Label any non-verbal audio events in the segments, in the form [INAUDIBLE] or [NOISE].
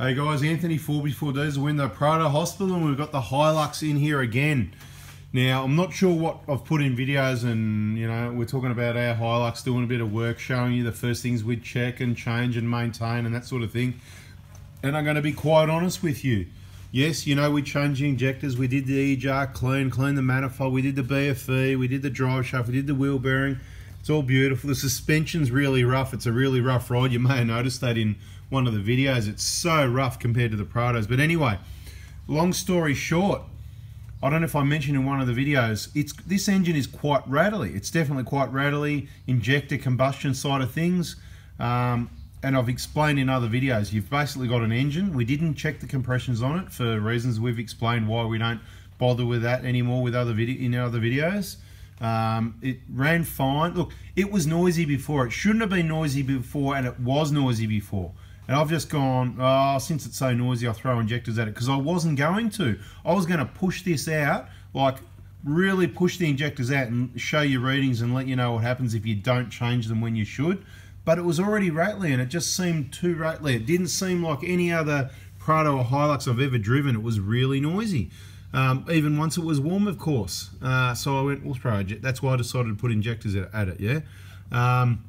Hey guys, Anthony 4B4Ds. We're in the Prado Hospital and we've got the Hilux in here again. Now, I'm not sure what I've put in videos and, you know, we're talking about our Hilux doing a bit of work, showing you the first things we'd check and change and maintain and that sort of thing. And I'm going to be quite honest with you. Yes, you know, we changed the injectors, we did the EGR clean, cleaned the manifold, we did the BFE, we did the drive shaft, we did the wheel bearing. It's all beautiful. The suspension's really rough. It's a really rough ride. You may have noticed that in one of the videos. It's so rough compared to the Prados. But anyway, long story short, I don't know if I mentioned in one of the videos, it's this engine is quite rattly. It's definitely quite rattly, injector combustion side of things. Um, and I've explained in other videos, you've basically got an engine. We didn't check the compressions on it for reasons we've explained why we don't bother with that anymore with other video in other videos. Um, it ran fine. Look, it was noisy before. It shouldn't have been noisy before, and it was noisy before. And I've just gone, oh, since it's so noisy, I'll throw injectors at it. Because I wasn't going to. I was going to push this out, like really push the injectors out and show you readings and let you know what happens if you don't change them when you should. But it was already rattly and it just seemed too rattly. It didn't seem like any other Prado or Hilux I've ever driven. It was really noisy. Um, even once it was warm, of course. Uh, so I went, well, throw That's why I decided to put injectors at it, yeah? Um,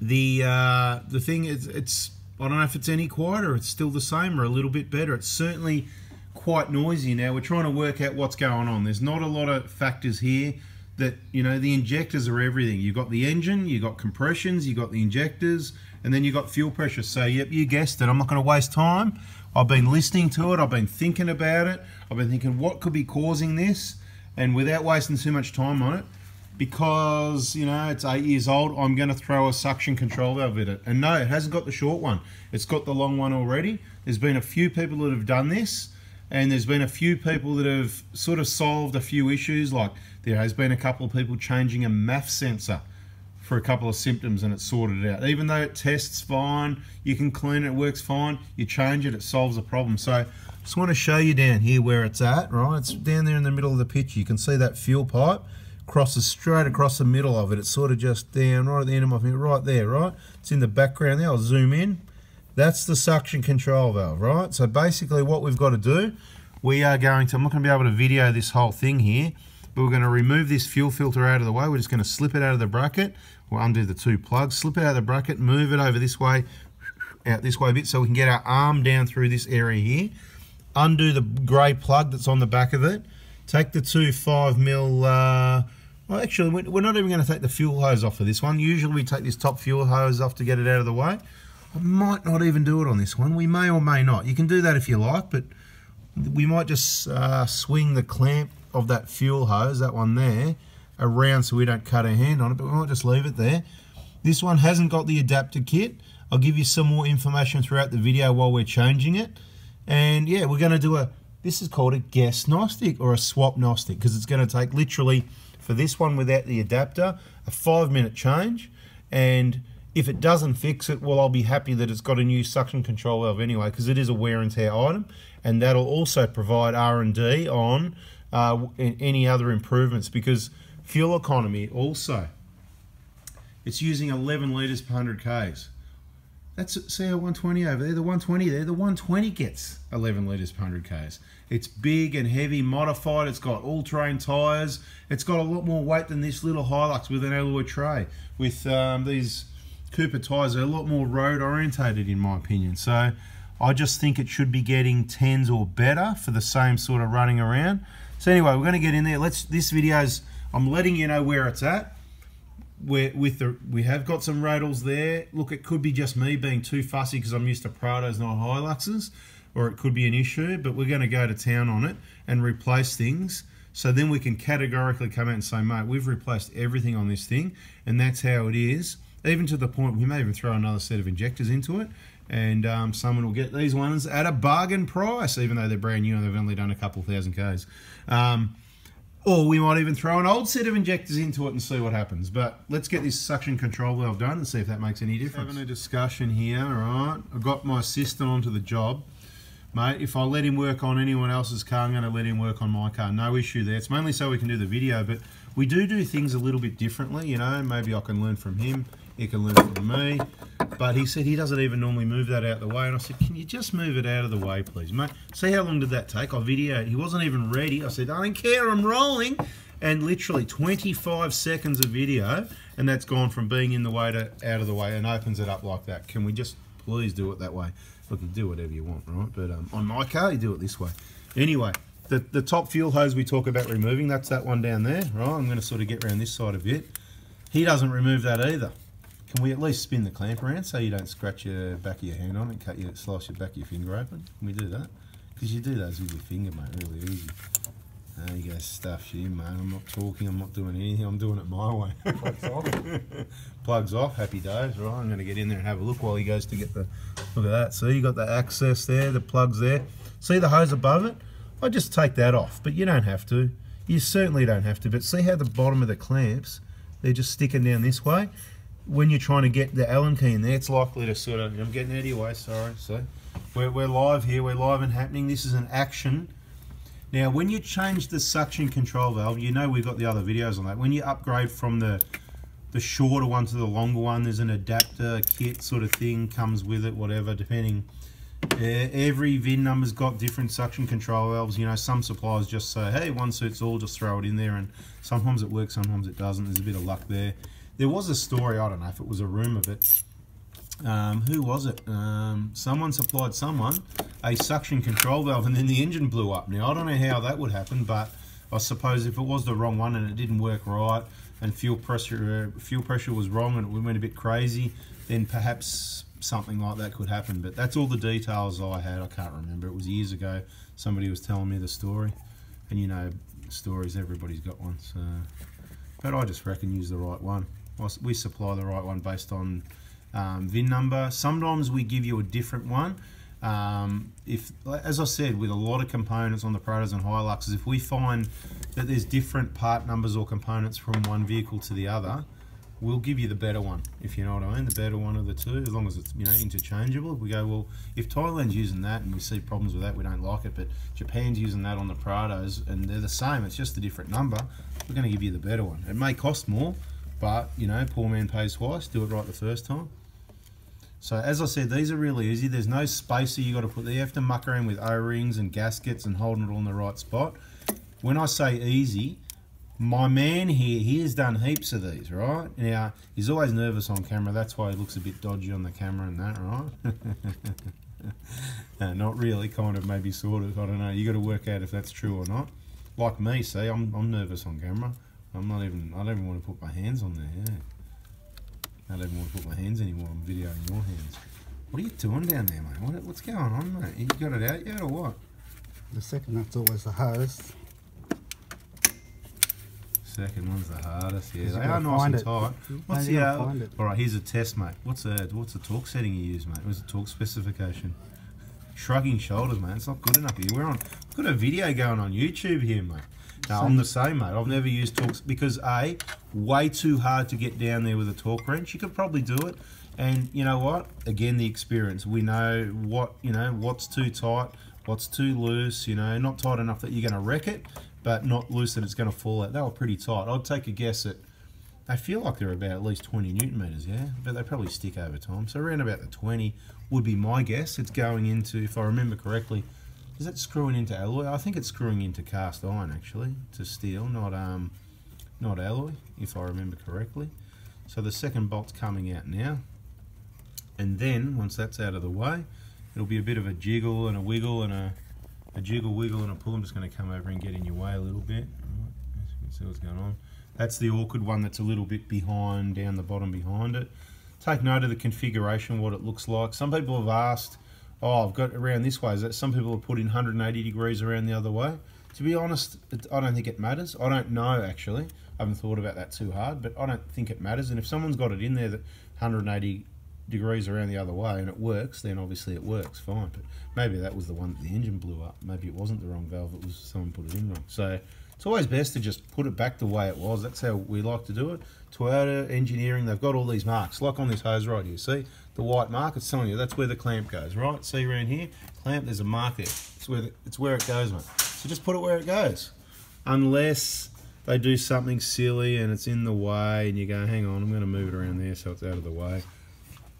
the, uh, the thing is, it's I don't know if it's any quieter, it's still the same or a little bit better. It's certainly quite noisy now. We're trying to work out what's going on. There's not a lot of factors here that, you know, the injectors are everything. You've got the engine, you've got compressions, you've got the injectors, and then you've got fuel pressure. So, yep, you guessed it. I'm not going to waste time. I've been listening to it. I've been thinking about it. I've been thinking what could be causing this. And without wasting too much time on it, because you know it's eight years old I'm going to throw a suction control valve at it. And no it hasn't got the short one. It's got the long one already. There's been a few people that have done this and there's been a few people that have sort of solved a few issues. Like there has been a couple of people changing a MAF sensor for a couple of symptoms and it's sorted it out. Even though it tests fine you can clean it, it works fine you change it it solves a problem. So I just want to show you down here where it's at right? It's down there in the middle of the picture. You can see that fuel pipe crosses straight across the middle of it. It's sort of just down right at the end of my finger, right there, right? It's in the background there. I'll zoom in. That's the suction control valve, right? So basically what we've got to do, we are going to, I'm not going to be able to video this whole thing here, but we're going to remove this fuel filter out of the way. We're just going to slip it out of the bracket. We'll undo the two plugs, slip it out of the bracket, move it over this way, out this way a bit so we can get our arm down through this area here. Undo the grey plug that's on the back of it. Take the two 5 mil uh, well, actually, we're not even going to take the fuel hose off of this one. Usually we take this top fuel hose off to get it out of the way. I might not even do it on this one. We may or may not. You can do that if you like, but we might just uh, swing the clamp of that fuel hose, that one there, around so we don't cut a hand on it, but we might just leave it there. This one hasn't got the adapter kit. I'll give you some more information throughout the video while we're changing it. And yeah, we're going to do a, this is called a gas gnostic or a swap gnostic because it's going to take literally for this one without the adapter, a five minute change. And if it doesn't fix it, well, I'll be happy that it's got a new suction control valve anyway, because it is a wear and tear item. And that'll also provide R&D on uh, any other improvements because fuel economy also, it's using 11 litres per 100 Ks. That's CR120 over there, the 120 there, the 120 gets 11 litres per 100 Ks. It's big and heavy, modified, it's got all-terrain tyres, it's got a lot more weight than this little Hilux with an alloy tray. With um, these Cooper tyres, they're a lot more road orientated in my opinion. So I just think it should be getting 10s or better for the same sort of running around. So anyway, we're going to get in there. Let's. This video's, I'm letting you know where it's at we with the we have got some rattles there. Look, it could be just me being too fussy because I'm used to Prados, not Hiluxes, or it could be an issue. But we're going to go to town on it and replace things. So then we can categorically come out and say, mate, we've replaced everything on this thing, and that's how it is. Even to the point we may even throw another set of injectors into it, and um, someone will get these ones at a bargain price, even though they're brand new and they've only done a couple thousand k's. Um, or we might even throw an old set of injectors into it and see what happens. But let's get this suction control valve done and see if that makes any difference. Having a discussion here, all right. I've got my assistant onto the job. Mate, if I let him work on anyone else's car, I'm going to let him work on my car. No issue there. It's mainly so we can do the video, but we do do things a little bit differently, you know. Maybe I can learn from him. He can learn from me. But he said he doesn't even normally move that out of the way. And I said, can you just move it out of the way, please, mate? See how long did that take? I videoed. He wasn't even ready. I said, I don't care. I'm rolling. And literally 25 seconds of video, and that's gone from being in the way to out of the way and opens it up like that. Can we just please do it that way? Look, you do whatever you want, right? But um, on my car, you do it this way. Anyway, the, the top fuel hose we talk about removing, that's that one down there, right? I'm going to sort of get around this side of it. He doesn't remove that either. Can we at least spin the clamp around so you don't scratch your back of your hand on it and cut your, slice your back of your finger open? Can we do that? Because you do those with your finger, mate, really easy. There you go, stuff you, mate. I'm not talking, I'm not doing anything, I'm doing it my [LAUGHS] way. Plugs off. [LAUGHS] Plugs off, happy days, right? I'm going to get in there and have a look while he goes to get the, look at that. See, you got the access there, the plugs there. See the hose above it? I just take that off, but you don't have to. You certainly don't have to, but see how the bottom of the clamps, they're just sticking down this way? When you're trying to get the Allen key in there, it's likely to sort of, I'm getting out of your way, sorry, so. We're, we're live here, we're live and happening. This is an action now, when you change the suction control valve, you know we've got the other videos on that. When you upgrade from the the shorter one to the longer one, there's an adapter kit sort of thing comes with it, whatever, depending. Every VIN number's got different suction control valves. You know, some suppliers just say, hey, one suits all, just throw it in there. And sometimes it works, sometimes it doesn't. There's a bit of luck there. There was a story, I don't know if it was a rumour, but um, who was it? Um, someone supplied someone a suction control valve and then the engine blew up. Now, I don't know how that would happen, but I suppose if it was the wrong one and it didn't work right and fuel pressure uh, fuel pressure was wrong and it went a bit crazy, then perhaps something like that could happen. But that's all the details I had. I can't remember. It was years ago. Somebody was telling me the story. And you know, stories, everybody's got one. So, But I just reckon use the right one. We supply the right one based on um, VIN number. Sometimes we give you a different one. Um, if, as I said, with a lot of components on the Prados and Hiluxes, if we find that there's different part numbers or components from one vehicle to the other, we'll give you the better one, if you know what I mean, the better one of the two, as long as it's you know interchangeable. We go, well, if Thailand's using that and we see problems with that, we don't like it, but Japan's using that on the Prados and they're the same, it's just a different number, we're going to give you the better one. It may cost more, but, you know, poor man pays twice, do it right the first time. So as I said, these are really easy. There's no spacer you got to put there. You have to muck around with O-rings and gaskets and holding it all in the right spot. When I say easy, my man here, he has done heaps of these, right? Now, he's always nervous on camera. That's why he looks a bit dodgy on the camera and that, right? no, [LAUGHS] uh, not really, kind of, maybe sort of. I don't know. you got to work out if that's true or not. Like me, see, I'm, I'm nervous on camera. I'm not even, I don't even want to put my hands on there, yeah. I don't even want to put my hands anymore. I'm videoing your hands. What are you doing down there, mate? What, what's going on, mate? You got it out yet or what? The second nut's always the hardest. Second one's the hardest, yeah. They are nice and it. tight. What's the uh, Alright, here's a test, mate. What's the what's the torque setting you use, mate? What's the torque specification? Shrugging shoulders, man. It's not good enough here. We're on we've got a video going on YouTube here, mate. No, I'm the same, mate. I've never used torque because A, way too hard to get down there with a torque wrench. You could probably do it. And you know what? Again, the experience. We know what, you know, what's too tight, what's too loose, you know, not tight enough that you're going to wreck it, but not loose that it's going to fall out. They were pretty tight. I'd take a guess at, They feel like they're about at least 20 newton meters, yeah? But they probably stick over time. So around about the 20 would be my guess. It's going into, if I remember correctly, is that screwing into alloy? I think it's screwing into cast iron actually, to steel, not um, not alloy, if I remember correctly. So the second bolt's coming out now. And then, once that's out of the way, it'll be a bit of a jiggle and a wiggle and a, a jiggle, wiggle and a pull. I'm just going to come over and get in your way a little bit. Right, see what's going on. That's the awkward one that's a little bit behind, down the bottom behind it. Take note of the configuration, what it looks like. Some people have asked, oh, I've got around this way. Is that some people have put in 180 degrees around the other way? To be honest, it, I don't think it matters. I don't know, actually. I haven't thought about that too hard, but I don't think it matters. And if someone's got it in there that 180 degrees around the other way and it works, then obviously it works fine. But maybe that was the one that the engine blew up. Maybe it wasn't the wrong valve, it was someone put it in wrong. So It's always best to just put it back the way it was. That's how we like to do it. Toyota Engineering, they've got all these marks, like on this hose right here. See the white mark? It's telling you that's where the clamp goes, right? See around here, clamp. There's a mark there. It's where the, it's where it goes, mate. So just put it where it goes, unless they do something silly and it's in the way, and you go, hang on, I'm going to move it around there so it's out of the way.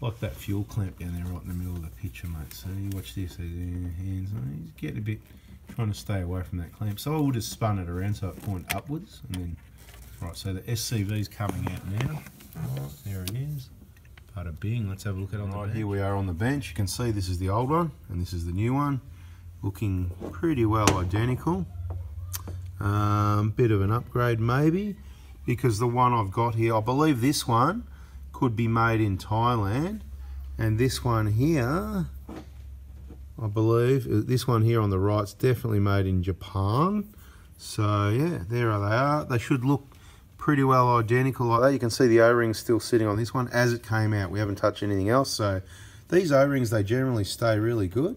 Like that fuel clamp down there, right in the middle of the picture, mate. So you watch this, these hands, he's getting a bit trying to stay away from that clamp. So I will just spun it around so it point upwards and then Right, so the SCV is coming out now. There it is. Bada bing, let's have a look at it on right, here we are on the bench. You can see this is the old one and this is the new one. Looking pretty well identical. Um, bit of an upgrade maybe because the one I've got here, I believe this one could be made in Thailand and this one here, I believe, uh, this one here on the right is definitely made in Japan. So yeah, there they are. They should look pretty well identical like that. You can see the O-rings still sitting on this one as it came out. We haven't touched anything else. So these O-rings, they generally stay really good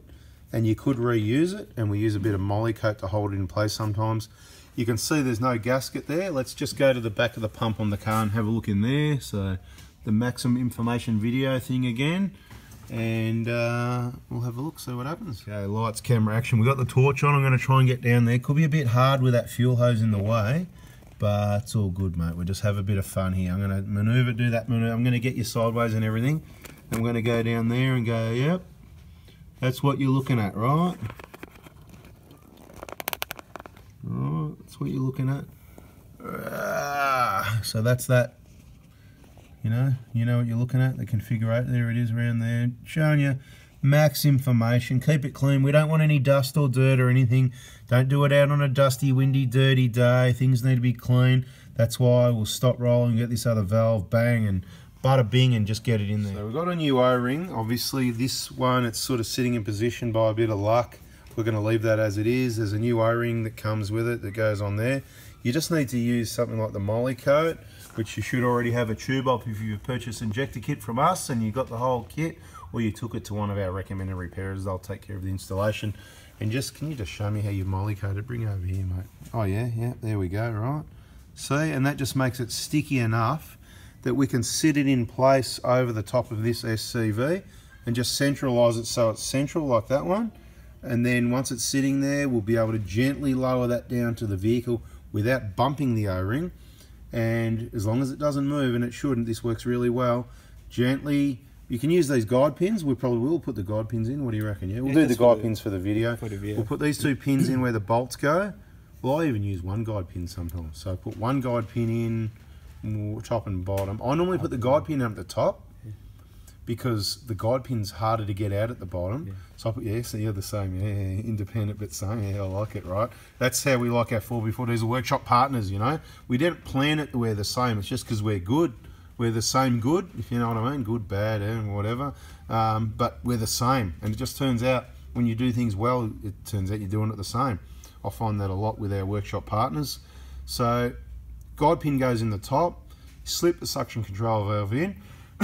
and you could reuse it and we use a bit of Molykote to hold it in place sometimes. You can see there's no gasket there. Let's just go to the back of the pump on the car and have a look in there. So the maximum information video thing again and uh, we'll have a look, see what happens. Okay, lights, camera, action. We've got the torch on. I'm going to try and get down there. Could be a bit hard with that fuel hose in the way but it's all good, mate. We'll just have a bit of fun here. I'm going to maneuver, do that maneuver. I'm going to get you sideways and everything. I'm going to go down there and go, yep, that's what you're looking at, right? Right, that's what you're looking at. Ah, so that's that. You know, you know what you're looking at, the configurator. There it is around there, showing you max information. Keep it clean. We don't want any dust or dirt or anything. Don't do it out on a dusty, windy, dirty day. Things need to be clean. That's why we'll stop rolling, get this other valve, bang, and bada bing, and just get it in there. So we've got a new O-ring. Obviously, this one, it's sort of sitting in position by a bit of luck. We're going to leave that as it is. There's a new O-ring that comes with it that goes on there. You just need to use something like the Molykote, which you should already have a tube of if you've purchased injector kit from us and you've got the whole kit or you took it to one of our recommended repairers, they'll take care of the installation. And just, can you just show me how you Molykote it? Bring it over here, mate. Oh yeah, yeah, there we go, right. See, and that just makes it sticky enough that we can sit it in place over the top of this SCV and just centralize it so it's central like that one. And then once it's sitting there, we'll be able to gently lower that down to the vehicle without bumping the O-ring. And as long as it doesn't move, and it shouldn't, this works really well, gently you can use these guide pins. We probably will put the guide pins in. What do you reckon? Yeah, we'll yeah, do the guide pins for the video. For the video. We'll put these two pins in where the bolts go. Well, I even use one guide pin sometimes. So I put one guide pin in, top and bottom. I normally put the guide pin at the top because the guide pin's harder to get out at the bottom. Yeah. So I put, yeah, so you're the same, yeah, independent but same, yeah, I like it, right? That's how we like our 4x4 diesel workshop partners, you know? We didn't plan it to wear the same, it's just because we're good we're the same good, if you know what I mean, good, bad, and whatever. Um, but we're the same, and it just turns out when you do things well, it turns out you're doing it the same. I find that a lot with our workshop partners. So, guide pin goes in the top, slip the suction control valve in. [COUGHS]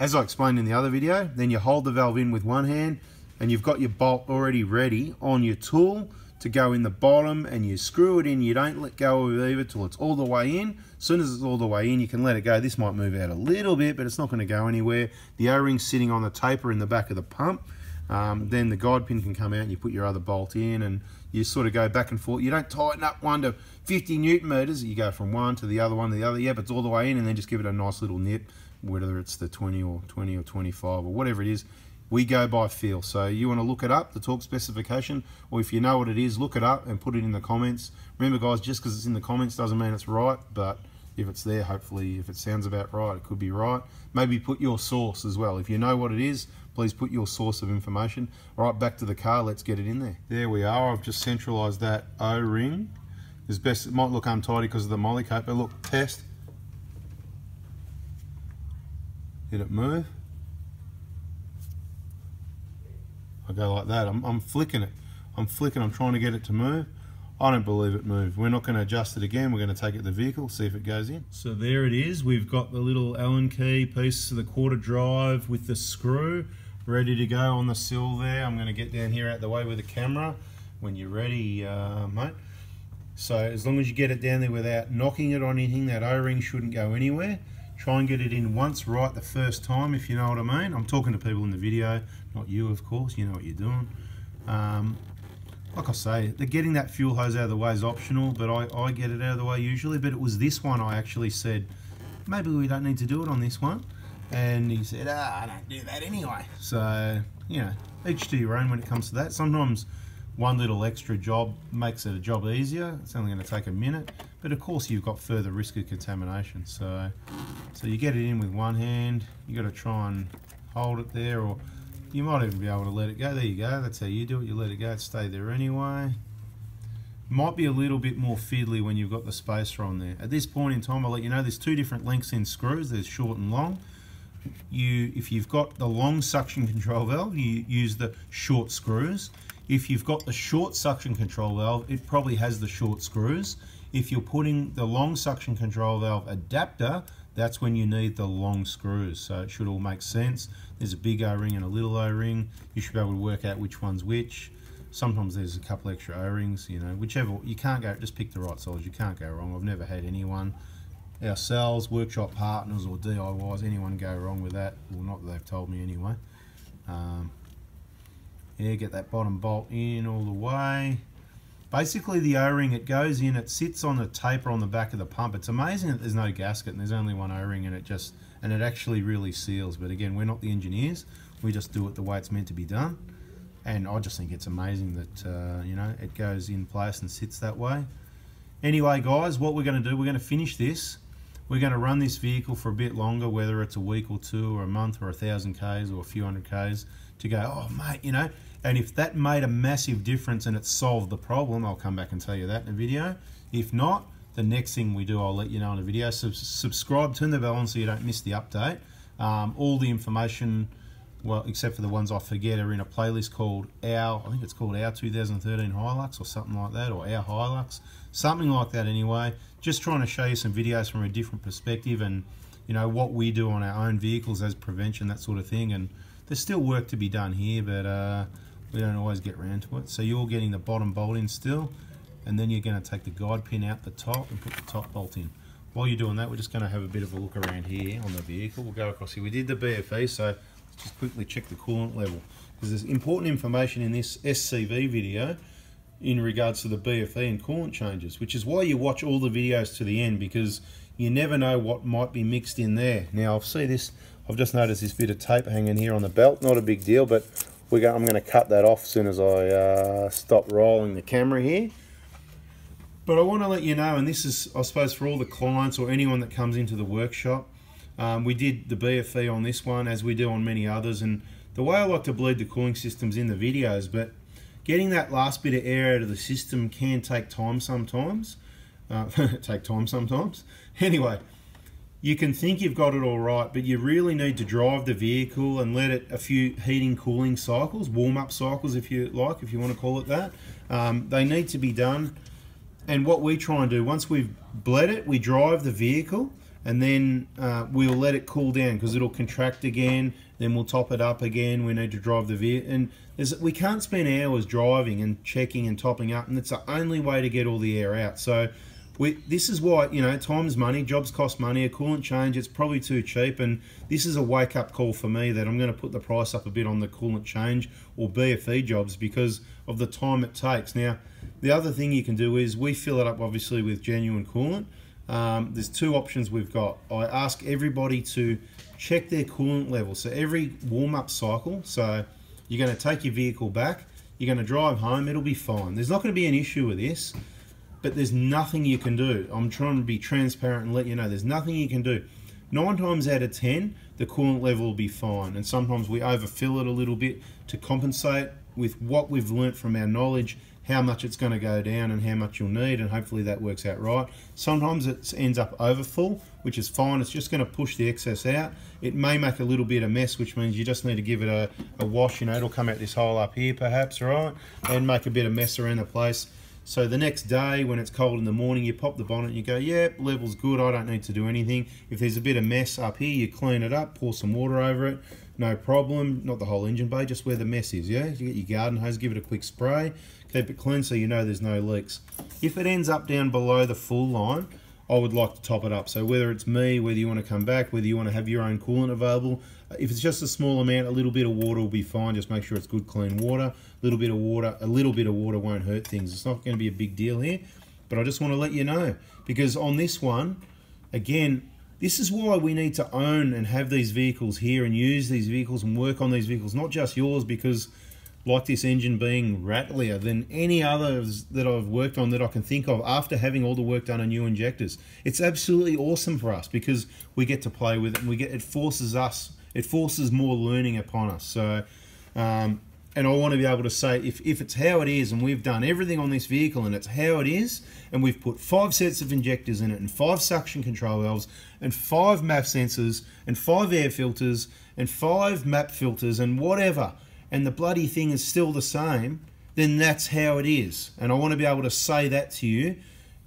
As I explained in the other video, then you hold the valve in with one hand, and you've got your bolt already ready on your tool to go in the bottom and you screw it in. You don't let go of either till it's all the way in. As soon as it's all the way in, you can let it go. This might move out a little bit, but it's not going to go anywhere. The O-ring's sitting on the taper in the back of the pump. Um, then the guide pin can come out and you put your other bolt in and you sort of go back and forth. You don't tighten up one to 50 newton meters. You go from one to the other one to the other. Yeah, but it's all the way in and then just give it a nice little nip, whether it's the 20 or 20 or 25 or whatever it is we go by feel. So you want to look it up, the torque specification, or if you know what it is, look it up and put it in the comments. Remember guys, just because it's in the comments doesn't mean it's right, but if it's there, hopefully if it sounds about right, it could be right. Maybe put your source as well. If you know what it is, please put your source of information. All right, back to the car, let's get it in there. There we are, I've just centralized that O-ring. As best, it might look untidy because of the Molykote, but look, test. Did it move? I go like that. I'm, I'm flicking it. I'm flicking, I'm trying to get it to move. I don't believe it moved. We're not going to adjust it again. We're going to take it to the vehicle, see if it goes in. So there it is. We've got the little Allen key piece of the quarter drive with the screw ready to go on the sill there. I'm going to get down here out the way with the camera when you're ready, uh, mate. So as long as you get it down there without knocking it on anything, that O-ring shouldn't go anywhere. Try and get it in once right the first time, if you know what I mean. I'm talking to people in the video, not you, of course. You know what you're doing. Um, like I say, the getting that fuel hose out of the way is optional, but I, I get it out of the way usually. But it was this one I actually said, maybe we don't need to do it on this one. And he said, ah, I don't do that anyway. So, you know, each to your own when it comes to that. Sometimes one little extra job makes it a job easier. It's only going to take a minute, but of course you've got further risk of contamination. So, so you get it in with one hand. You got to try and hold it there, or you might even be able to let it go. There you go. That's how you do it. You let it go. Stay there anyway. Might be a little bit more fiddly when you've got the spacer on there. At this point in time, I'll let you know there's two different lengths in screws. There's short and long. You, if you've got the long suction control valve, you use the short screws. If you've got the short suction control valve, it probably has the short screws. If you're putting the long suction control valve adapter, that's when you need the long screws. So it should all make sense. There's a big O-ring and a little O-ring. You should be able to work out which one's which. Sometimes there's a couple extra O-rings, you know, whichever, you can't go, just pick the right size, you can't go wrong. I've never had anyone, ourselves, workshop partners or DIYs, anyone go wrong with that. Well, not that they've told me anyway. Um, yeah, get that bottom bolt in all the way. Basically the O-ring, it goes in, it sits on the taper on the back of the pump. It's amazing that there's no gasket and there's only one O-ring and it just, and it actually really seals. But again, we're not the engineers. We just do it the way it's meant to be done. And I just think it's amazing that, uh, you know, it goes in place and sits that way. Anyway, guys, what we're going to do, we're going to finish this. We're going to run this vehicle for a bit longer, whether it's a week or two or a month or a thousand Ks or a few hundred Ks to go, oh, mate, you know, and if that made a massive difference and it solved the problem, I'll come back and tell you that in a video. If not, the next thing we do, I'll let you know in a video. So subscribe, turn the bell on so you don't miss the update. Um, all the information, well, except for the ones I forget, are in a playlist called Our, I think it's called Our 2013 Hilux or something like that, or Our Hilux, something like that anyway. Just trying to show you some videos from a different perspective and, you know, what we do on our own vehicles as prevention, that sort of thing. And there's still work to be done here, but... Uh, we don't always get around to it. So you're getting the bottom bolt in still, and then you're going to take the guide pin out the top and put the top bolt in. While you're doing that, we're just going to have a bit of a look around here on the vehicle. We'll go across here. We did the BFE, so just quickly check the coolant level. Because there's important information in this SCV video in regards to the BFE and coolant changes, which is why you watch all the videos to the end, because you never know what might be mixed in there. Now, I've see this, I've just noticed this bit of tape hanging here on the belt. Not a big deal, but we go, I'm going to cut that off as soon as I uh, stop rolling the camera here. But I want to let you know, and this is, I suppose, for all the clients or anyone that comes into the workshop, um, we did the BFE on this one, as we do on many others, and the way I like to bleed the cooling systems in the videos, but getting that last bit of air out of the system can take time sometimes. Uh, [LAUGHS] take time sometimes. [LAUGHS] Anyway, you can think you've got it all right, but you really need to drive the vehicle and let it a few heating cooling cycles, warm up cycles if you like, if you want to call it that. Um, they need to be done. And what we try and do, once we've bled it, we drive the vehicle and then uh, we'll let it cool down because it'll contract again. Then we'll top it up again. We need to drive the vehicle. And we can't spend hours driving and checking and topping up. And it's the only way to get all the air out. So we, this is why, you know, time's money, jobs cost money, a coolant change, it's probably too cheap. And this is a wake up call for me that I'm going to put the price up a bit on the coolant change or BFE jobs because of the time it takes. Now, the other thing you can do is we fill it up obviously with genuine coolant. Um, there's two options we've got. I ask everybody to check their coolant level. So every warm up cycle, so you're going to take your vehicle back, you're going to drive home, it'll be fine. There's not going to be an issue with this but there's nothing you can do. I'm trying to be transparent and let you know there's nothing you can do. Nine times out of 10, the coolant level will be fine. And sometimes we overfill it a little bit to compensate with what we've learnt from our knowledge, how much it's going to go down and how much you'll need. And hopefully that works out right. Sometimes it ends up overfull, which is fine. It's just going to push the excess out. It may make a little bit of mess, which means you just need to give it a, a wash. You know, it'll come out this hole up here perhaps, right? And make a bit of mess around the place. So the next day when it's cold in the morning, you pop the bonnet and you go, yep, level's good, I don't need to do anything. If there's a bit of mess up here, you clean it up, pour some water over it, no problem. Not the whole engine bay, just where the mess is, yeah? You get your garden hose, give it a quick spray, keep it clean so you know there's no leaks. If it ends up down below the full line, I would like to top it up. So whether it's me, whether you want to come back, whether you want to have your own coolant available, uh, if it's just a small amount, a little bit of water will be fine. Just make sure it's good, clean water. A little bit of water, a little bit of water won't hurt things. It's not going to be a big deal here, but I just want to let you know because on this one, again, this is why we need to own and have these vehicles here and use these vehicles and work on these vehicles, not just yours, because like this engine being rattlier than any others that I've worked on that I can think of after having all the work done on new injectors. It's absolutely awesome for us because we get to play with it and we get it forces us, it forces more learning upon us. So um, and I want to be able to say if, if it's how it is and we've done everything on this vehicle and it's how it is and we've put five sets of injectors in it and five suction control valves and five MAP sensors and five air filters and five MAP filters and whatever and the bloody thing is still the same then that's how it is. And I want to be able to say that to you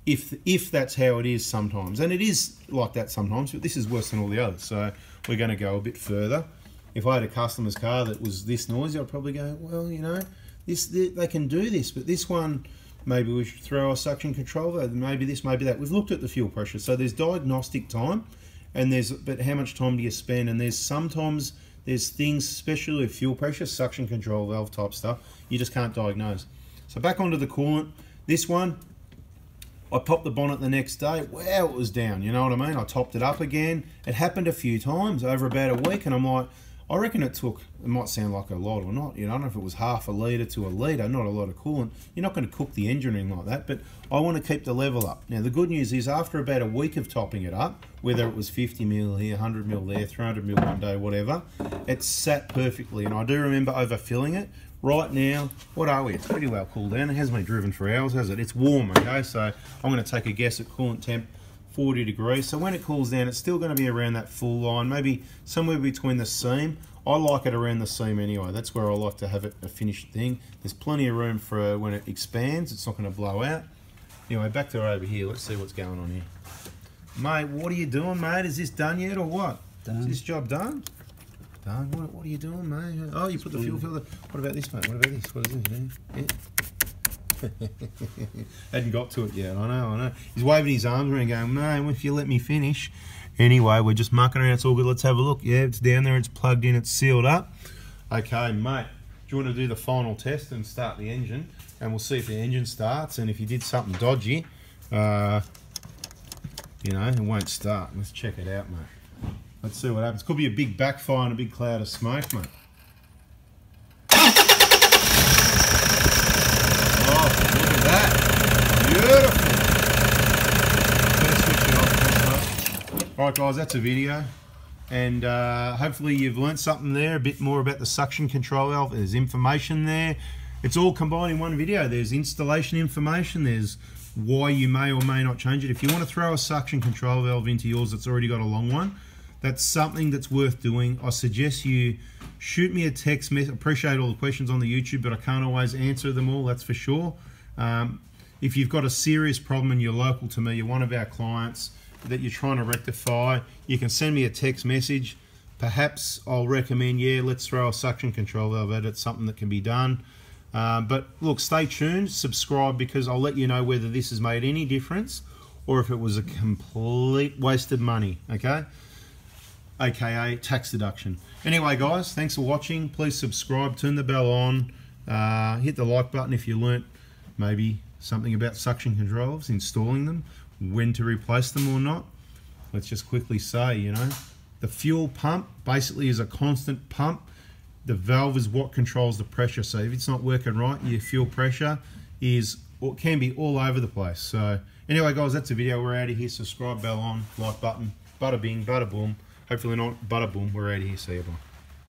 if if that's how it is sometimes. And it is like that sometimes but this is worse than all the others. So we're going to go a bit further if I had a customer's car that was this noisy, I'd probably go, well, you know, this they can do this, but this one, maybe we should throw a suction control. there. Maybe this, maybe that. We've looked at the fuel pressure, so there's diagnostic time, and there's but how much time do you spend? And there's sometimes there's things, especially with fuel pressure, suction control valve type stuff, you just can't diagnose. So back onto the coolant. This one, I popped the bonnet the next day. Wow, it was down. You know what I mean? I topped it up again. It happened a few times over about a week, and I'm like I reckon it took, it might sound like a lot or not, you know, I don't know if it was half a litre to a litre, not a lot of coolant. You're not going to cook the engine anything like that, but I want to keep the level up. Now, the good news is after about a week of topping it up, whether it was 50 mil here, 100 mil there, 300 mil one day, whatever, it sat perfectly. And I do remember overfilling it. Right now, what are we? It's pretty well cooled down. It hasn't been driven for hours, has it? It's warm, okay? So I'm going to take a guess at coolant temp 40 degrees. So when it cools down, it's still going to be around that full line, maybe somewhere between the seam. I like it around the seam anyway. That's where I like to have it a finished thing. There's plenty of room for when it expands. It's not going to blow out. Anyway, back to over here. Let's see what's going on here. Mate, what are you doing, mate? Is this done yet or what? Done. Is this job done? Done. What, what are you doing, mate? Oh, you put the fuel filter. What about this, mate? What about this? What is this? Yeah. [LAUGHS] Hadn't got to it yet. I know, I know. He's waving his arms around going, no, if you let me finish. Anyway, we're just mucking around. It's all good. Let's have a look. Yeah, it's down there. It's plugged in. It's sealed up. Okay, mate. Do you want to do the final test and start the engine? And we'll see if the engine starts. And if you did something dodgy, uh, you know, it won't start. Let's check it out, mate. Let's see what happens. Could be a big backfire and a big cloud of smoke, mate. Alright guys, that's a video. And uh, hopefully you've learnt something there, a bit more about the suction control valve. There's information there. It's all combined in one video. There's installation information, there's why you may or may not change it. If you want to throw a suction control valve into yours that's already got a long one, that's something that's worth doing. I suggest you shoot me a text message. Appreciate all the questions on the YouTube, but I can't always answer them all, that's for sure. Um, if you've got a serious problem and you're local to me, you're one of our clients, that you're trying to rectify, you can send me a text message. Perhaps I'll recommend, yeah, let's throw a suction control valve at it. It's something that can be done. Uh, but look, stay tuned, subscribe because I'll let you know whether this has made any difference or if it was a complete waste of money, okay? AKA tax deduction. Anyway, guys, thanks for watching. Please subscribe, turn the bell on, uh, hit the like button if you learnt maybe something about suction controls, installing them, when to replace them or not. Let's just quickly say, you know, the fuel pump basically is a constant pump. The valve is what controls the pressure. So if it's not working right, your fuel pressure is or can be all over the place. So anyway, guys, that's the video. We're out of here. Subscribe, bell on, like button, bada bing, bada boom. Hopefully not bada boom. We're out of here. See you. Bye.